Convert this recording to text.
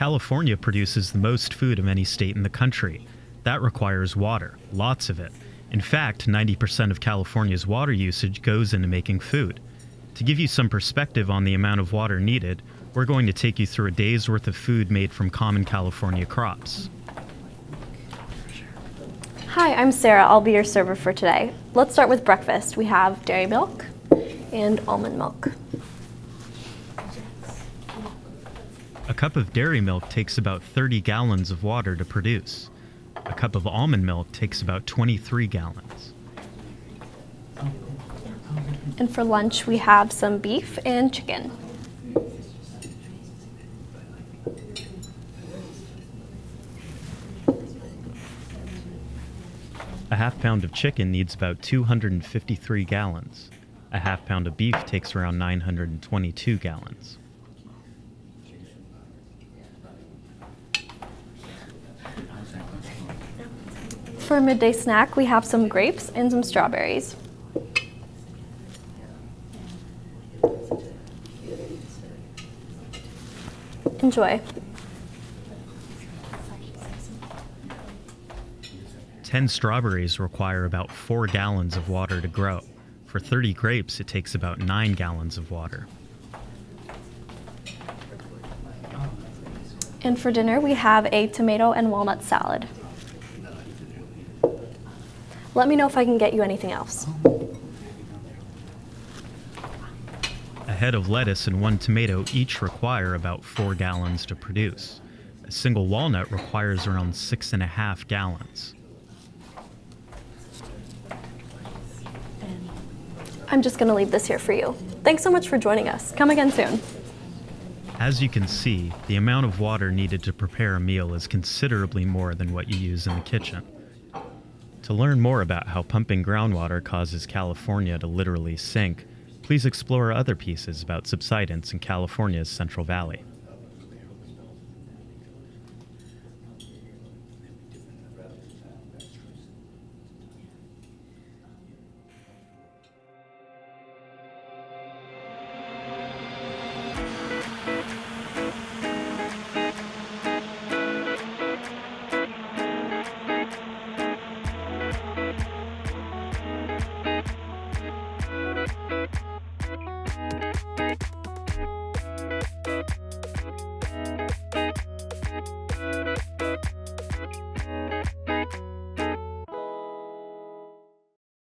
California produces the most food of any state in the country. That requires water, lots of it. In fact, 90% of California's water usage goes into making food. To give you some perspective on the amount of water needed, we're going to take you through a day's worth of food made from common California crops. Hi, I'm Sarah. I'll be your server for today. Let's start with breakfast. We have dairy milk and almond milk. A cup of dairy milk takes about 30 gallons of water to produce. A cup of almond milk takes about 23 gallons. And for lunch, we have some beef and chicken. A half pound of chicken needs about 253 gallons. A half pound of beef takes around 922 gallons. For a midday snack, we have some grapes and some strawberries. Enjoy. 10 strawberries require about 4 gallons of water to grow. For 30 grapes, it takes about 9 gallons of water. And for dinner, we have a tomato and walnut salad. Let me know if I can get you anything else. A head of lettuce and one tomato each require about 4 gallons to produce. A single walnut requires around 6.5 gallons. I'm just going to leave this here for you. Thanks so much for joining us. Come again soon. As you can see, the amount of water needed to prepare a meal is considerably more than what you use in the kitchen. To learn more about how pumping groundwater causes California to literally sink, please explore other pieces about subsidence in California's Central Valley.